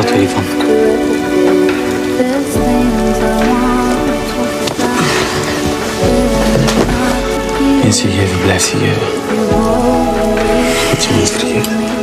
Wat wil je van me? Eens geven, blijft je geven. Dat je niet vergeten.